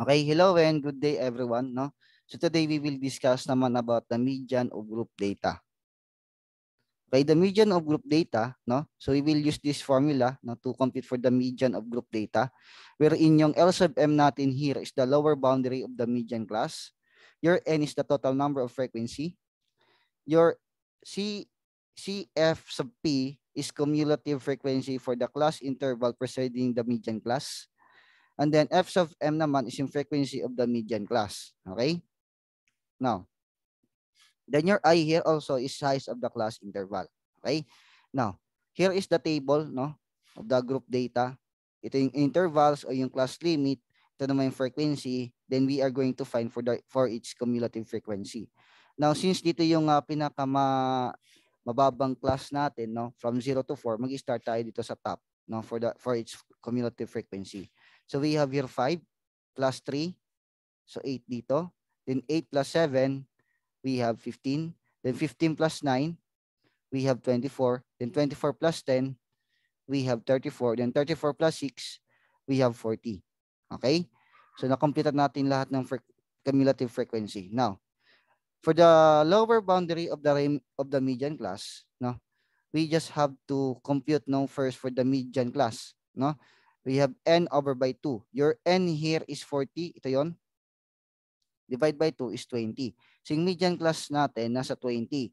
Okay, hello and good day everyone, no? So today we will discuss naman about the median of group data. Okay, the median of group data, no? So we will use this formula no, to compute for the median of group data wherein yung L sub m natin here is the lower boundary of the median class. Your n is the total number of frequency. Your C CF sub p is cumulative frequency for the class interval preceding the median class. And then f sub m naman is yung frequency of the median class. Okay? Now, then your i here also is size of the class interval. Okay? Now, here is the table no of the group data. Ito yung intervals o yung class limit. Ito naman yung frequency. Then we are going to find for the for each cumulative frequency. Now, since dito yung uh, pinaka mababang class natin no from 0 to 4, mag-start tayo dito sa top no for the for each cumulative frequency. So we have here 5 plus 3. So 8 dito. Then 8 plus 7, we have 15. Then 15 plus 9, we have 24. Then 24 plus 10, we have 34. Then 34 plus 6, we have 40. Okay? So na-complete natin lahat ng cumulative frequency. Now, for the lower boundary of the of the median class, no, we just have to compute no first for the median class, no? We have n over by 2. Your n here is 40. Ito yon. Divide by 2 is 20. So yung median class natin nasa 20.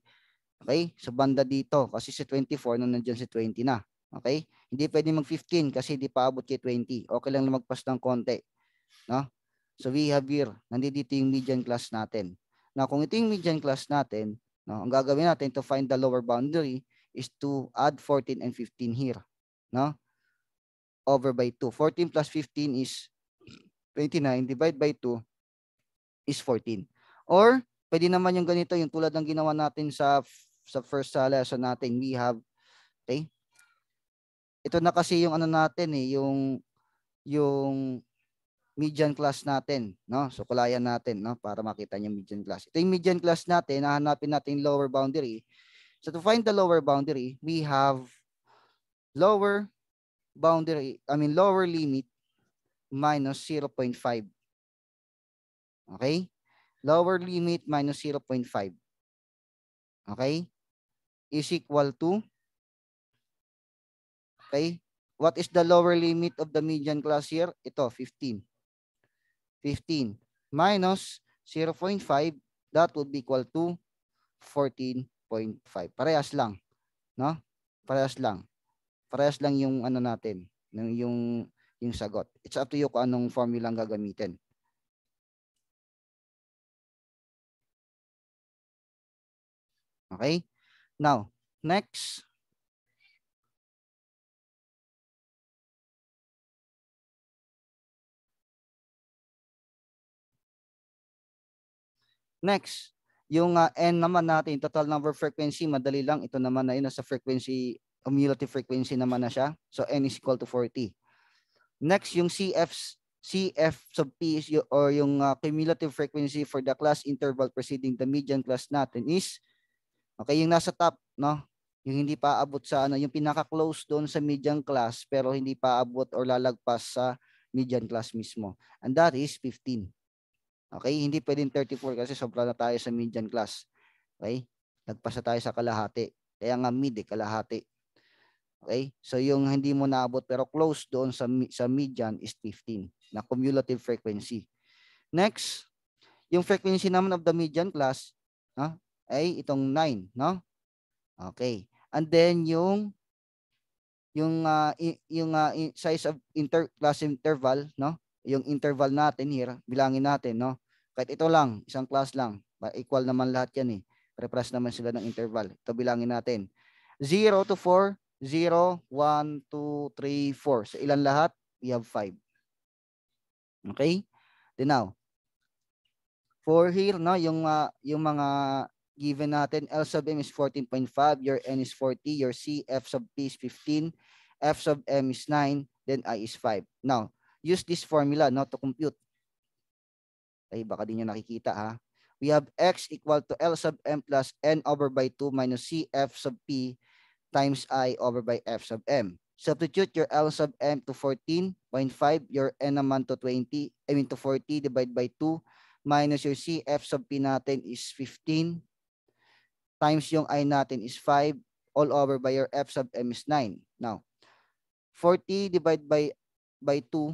Okay? Sa banda dito kasi si 24 nung nandiyan si 20 na. Okay? Hindi pwede mag-15 kasi hindi pa abot kay 20. Okay lang lumagpas ng konti. No? So we have here, nandito yung median class natin. Now kung ito yung median class natin, no, ang gagawin natin to find the lower boundary is to add 14 and 15 here. No? Over by 2. 14 plus 15 is 29. Divide by 2 is 14. Or, pwede naman yung ganito, yung tulad ng ginawa natin sa sa first uh, lesson natin. We have, okay? Ito na kasi yung ano natin eh, yung yung median class natin, no? So kulayan natin, no, para makita niyo median class. Ito yung median class natin, hahanapin natin lower boundary. So to find the lower boundary, we have lower boundary, I mean lower limit minus 0.5. Okay? Lower limit minus 0.5. Okay? Is equal to Okay? What is the lower limit of the median class here? Ito, 15. 15 minus 0.5, that would be equal to 14.5. Parehas lang. No? Parehas lang. Parehas lang yung ano natin, yung yung sagot. It's up to you kung anong formula ang gagamitin. Okay? Now, next. Next, yung uh, n naman natin, total number frequency, madali lang. Ito naman na yun, nasa frequency cumulative frequency naman na siya. So n is equal to 40. Next, yung CF, CF sub P is or yung uh, cumulative frequency for the class interval preceding the median class natin is, okay, yung nasa top, no? Yung hindi pa abot sa ano, yung pinaka-close doon sa median class pero hindi pa abot or lalagpas sa median class mismo. And that is 15. Okay, hindi pwedeng 34 kasi sobra na tayo sa median class. Okay? Nagpas na tayo sa kalahati. Kaya nga mid eh, kalahati. Okay? So yung hindi mo naabot pero close doon sa sa median is 15 na cumulative frequency. Next, yung frequency naman of the median class no, ay itong 9, no? Okay. And then yung yung uh, yung uh, size of inter class interval, no? Yung interval natin here, bilangin natin, no? Kahit ito lang, isang class lang, equal naman lahat 'yan eh. Repress naman sila ng interval. Ito bilangin natin. 0 to 4, 0, 1, 2, 3, 4. So ilan lahat? We have 5. Okay? Then now, for here, no, yung, uh, yung mga given natin, L sub M is 14.5, your N is 40, your C, F sub P is 15, F sub M is 9, then I is 5. Now, use this formula no, to compute. Okay, baka din nyo nakikita ha. We have X equal to L sub M plus N over by 2 minus C F sub P times I over by F sub M. Substitute your L sub m to 14.5, your n naman to 20, I mean to 40 divided by 2 minus your C, F sub P natin is 15 times yung I natin is 5 all over by your F sub M is 9. Now, 40 divided by by 2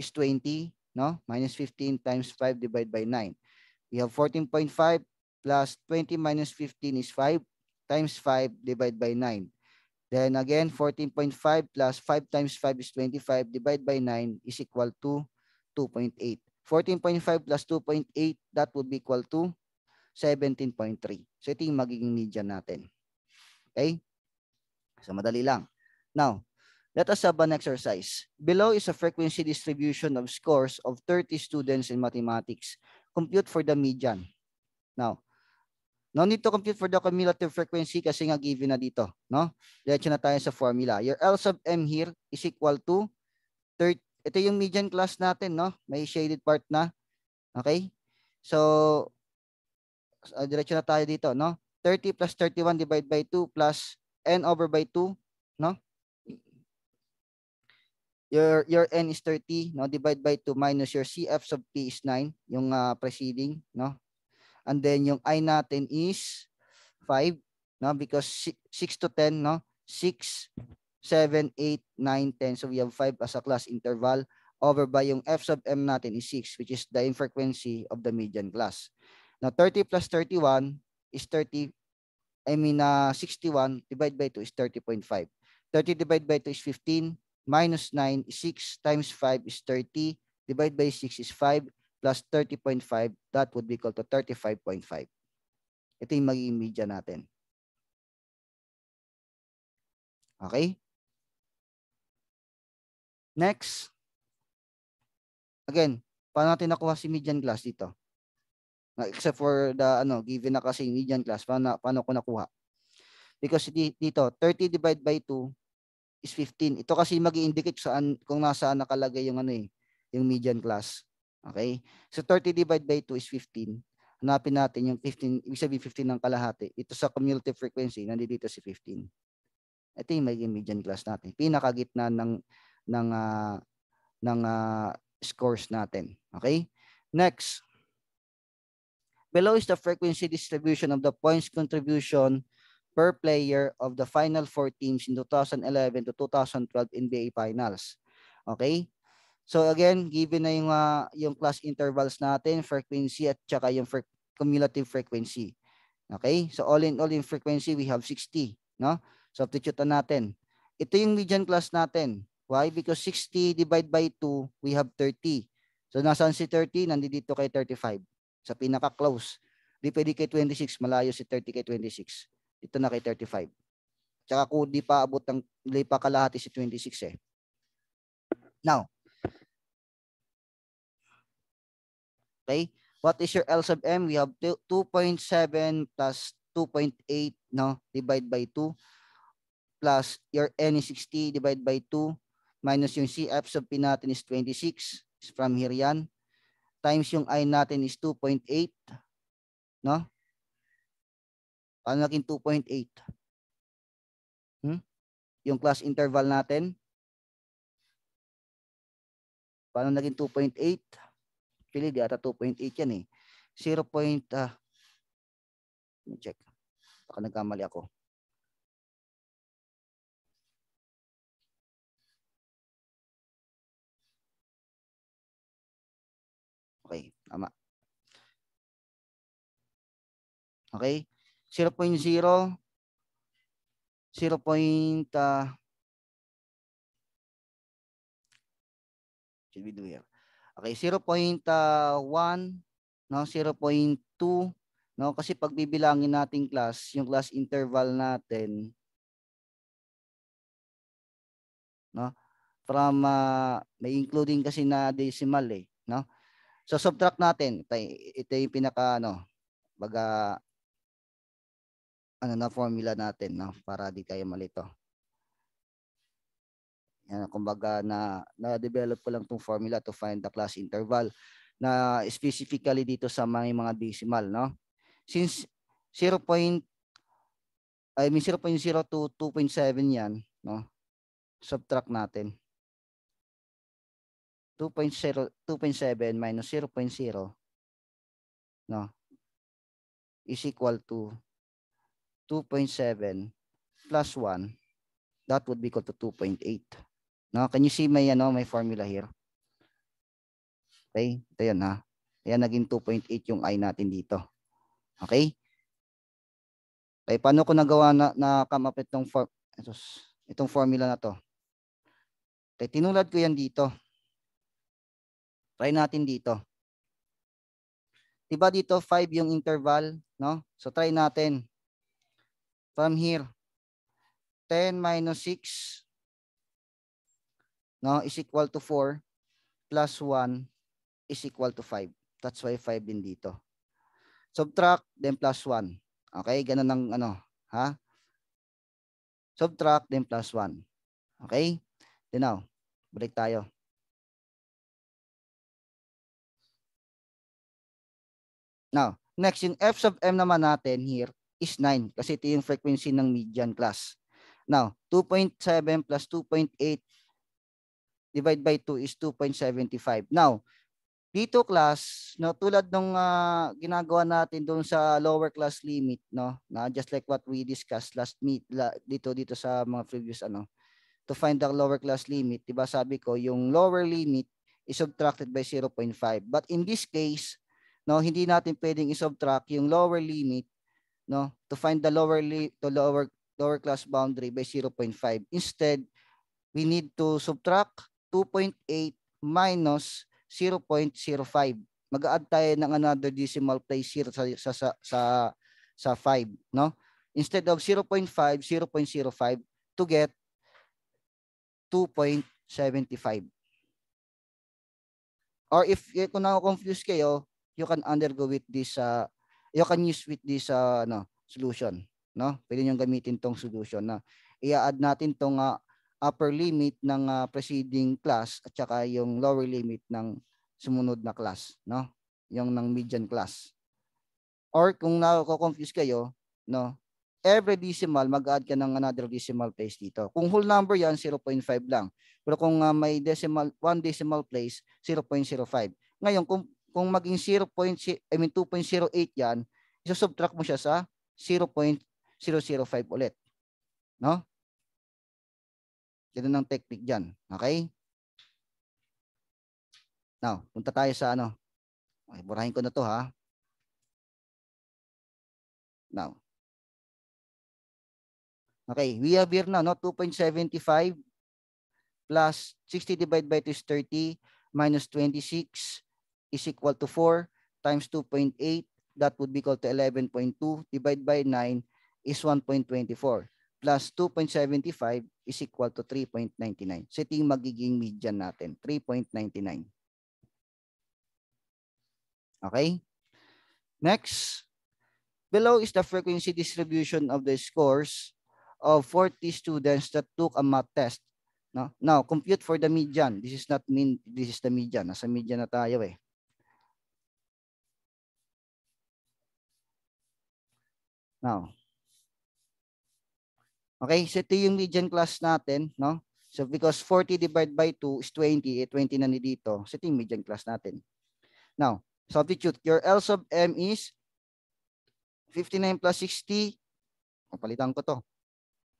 is 20, no? Minus 15 times 5 divided by 9. We have 14.5 plus 20 minus 15 is 5 times 5 divided by 9. Then again, 14.5 plus 5 times 5 is 25 divided by 9 is equal to 2.8. 14.5 plus 2.8, that would be equal to 17.3. So ito yung magiging median natin. Okay? So madali lang. Now, let us have an exercise. Below is a frequency distribution of scores of 30 students in mathematics. Compute for the median. Now, No need to compute for the cumulative frequency kasi nga given na dito. No? Diretso na tayo sa formula. Your L sub M here is equal to 30. Ito yung median class natin. No? May shaded part na. Okay? So, uh, diretso na tayo dito. No? 30 plus 31 divided by 2 plus n over by 2. No? Your, your n is 30. No? Divide by 2 minus your CF sub p is 9. Yung uh, preceding. No? And then yung i natin is 5, no? Because 6 to 10, no? 6, 7, 8, 9, 10. So we have 5 as a class interval over by yung f sub m natin is 6, which is the infrequency of the median class. Now 30 plus 31 is 30, I mean uh, 61 divided by 2 is 30.5. 30 divided by 2 is 15, minus 9 is 6 times 5 is 30, divided by 6 is 5, plus 30.5, that would be equal to 35.5. Ito yung magiging media natin. Okay? Next. Again, paano natin nakuha si median class dito? Except for the ano, given na kasi median class, paano, paano ko nakuha? Because dito, 30 divided by 2 is 15. Ito kasi mag indicate kung nasaan nakalagay yung ano eh, yung median class. Okay? So 30 divided by 2 is 15. Hanapin natin yung 15, ibig sabihin 15 ng kalahati. Ito sa cumulative frequency, nandito si 15. Ito yung magiging median class natin. Pinakagitna ng ng uh, ng uh, scores natin. Okay? Next. Below is the frequency distribution of the points contribution per player of the final four teams in 2011 to 2012 NBA Finals. Okay? So again, given na yung, uh, yung class intervals natin, frequency at saka yung fre cumulative frequency. Okay? So all in all in frequency, we have 60. No? Substitute na natin. Ito yung median class natin. Why? Because 60 divided by 2, we have 30. So nasaan si 30? Nandito kay 35. Sa pinaka-close. Di pwede kay 26, malayo si 30 kay 26. Ito na kay 35. Tsaka kung di pa abot ng, di pa kalahati si 26 eh. Now, Okay? What is your L sub M? We have 2.7 plus 2.8, no? Divide by 2 plus your N is 60 divided by 2 minus yung CF sub P natin is 26 is from here yan times yung I natin is 2.8 no? Paano naging 2.8? Hmm? Yung class interval natin paano naging 2.8? Actually, di ata 2.8 yan eh. 0. Point, uh, check. Baka nagkamali ako. Okay, tama. Okay? 0.0 0. Point, uh, should we do here? Okay, 0.1, no, 0.2, no, kasi pag bibilangin nating class, yung class interval natin no, from uh, may including kasi na decimal eh, no? So subtract natin, ito, ito yung pinaka ano, baga ano na formula natin, no, para di kayo malito. Yan, kumbaga na na-develop ko lang tong formula to find the class interval na specifically dito sa mga mga decimal, no? Since 0. Point, I mean 0.0 to 2.7 yan, no? subtract natin. 2.0 2.7 minus 0.0 no is equal to 2.7 plus 1 that would be equal to 2.8 no can you see my ano my formula here okay ito yan ha kaya naging 2.8 yung i natin dito okay okay paano ko nagawa na na come up itong for, itong formula na to okay tinulad ko yan dito Try natin dito. Diba dito 5 yung interval, no? So try natin. From here, 10 minus 6 no, is equal to 4 plus 1 is equal to 5. That's why 5 din dito. Subtract, then plus 1. Okay, ganun ang ano, ha? Subtract, then plus 1. Okay? Then now, balik tayo. Now, next yung f sub m naman natin here is 9 kasi ito yung frequency ng median class. Now, 2.7 plus 2.8 divide by 2 is 2.75. Now, dito class, no, tulad nung uh, ginagawa natin doon sa lower class limit, no, na just like what we discussed last meet la, dito dito sa mga previous ano, to find the lower class limit, 'di ba sabi ko, yung lower limit is subtracted by 0.5. But in this case, no hindi natin pwedeng i-subtract yung lower limit no to find the lower li- to lower lower class boundary by 0.5 instead we need to subtract 2.8 minus 0.05 mag-add tayo ng another decimal place here sa sa sa sa, sa 5 no? Instead of 0.5 0.05 to get 2.75 or if eh, kung na-confuse kayo you can undergo with this uh, you can use with this uh, no, solution no? Pwede niyo gamitin tong solution na i-add natin tong uh, upper limit ng uh, preceding class at saka yung lower limit ng sumunod na class no yung ng median class or kung na-confuse kayo no every decimal mag-add ka ng another decimal place dito kung whole number yan 0.5 lang pero kung uh, may decimal one decimal place 0.05 ngayon kung kung maging 0. I mean 2.08 yan, isusubtract mo siya sa 0.005 ulit. No? Ganun ang technique diyan. Okay? Now, punta tayo sa ano. Okay, burahin ko na to ha. Now. Okay, we have here na no 2.75 plus 60 divided by 2 is 30 minus 26 is equal to 4 times 2.8. That would be equal to 11.2 divided by 9 is 1.24 plus 2.75 is equal to 3.99. So ito yung magiging median natin, 3.99. Okay? Next, below is the frequency distribution of the scores of 40 students that took a math test. No? Now, compute for the median. This is not mean, this is the median. Nasa median na tayo eh. Now, okay, so ito yung median class natin, no? So because 40 divided by 2 is 20, eh 20 na ni dito. So ito yung median class natin. Now, substitute. Your L sub M is 59 plus 60. Papalitan ko to.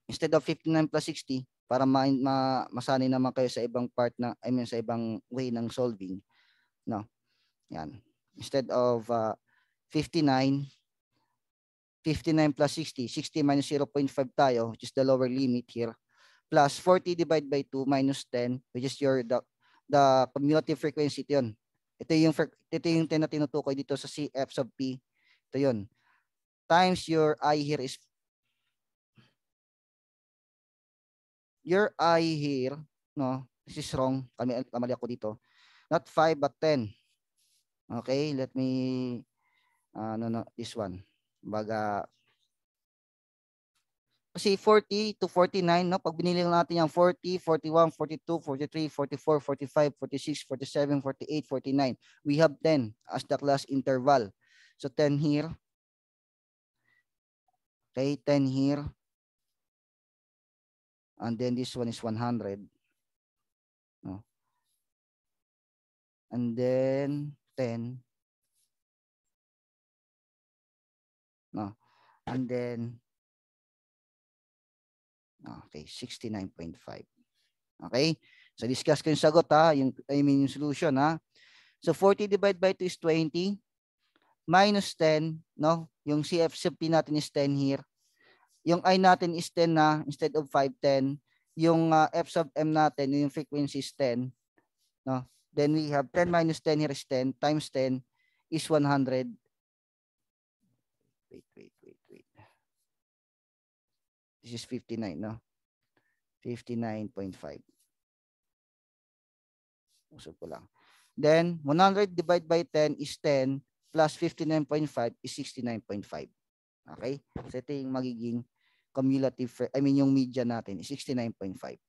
Instead of 59 plus 60, para ma, ma masanay naman kayo sa ibang part na, I mean sa ibang way ng solving. No. Yan. Instead of uh, 59 59 plus 60. 60 minus 0.5 tayo, which is the lower limit here. Plus 40 divided by 2 minus 10, which is your the, the cumulative frequency. Ito yun. Ito yung, ito yung 10 na tinutukoy dito sa CF sub P. Ito yun. Times your I here is your I here, no, this is wrong. Kami, kamali ako dito. Not 5 but 10. Okay, let me, uh, no, no, this one. Baga, kasi 40 to 49, no? Pag binili natin yung 40, 41, 42, 43, 44, 45, 46, 47, 48, 49, we have 10 as the class interval. So 10 here. Okay, 10 here. And then this one is 100. No? And then 10. No? And then, okay, 69.5. Okay? So discuss ko yung sagot ha, yung, I mean yung solution ha. So 40 divided by 2 is 20 minus 10, no? Yung CFCP natin is 10 here. Yung I natin is 10 na instead of 5, 10. Yung uh, F sub M natin, yung frequency is 10, no? Then we have 10 minus 10 here is 10 times 10 is 100. Wait, wait, wait, wait. This is 59, no? 59.5. Usap ko lang. Then, 100 divided by 10 is 10 plus 59.5 is 69.5. Okay? So, ito yung magiging cumulative, I mean, yung media natin is 69.5.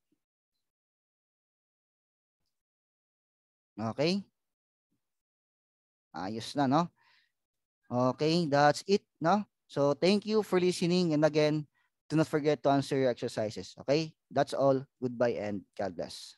Okay? Ayos na, no? Okay, that's it, no? So, thank you for listening. And again, do not forget to answer your exercises. Okay? That's all. Goodbye and God bless.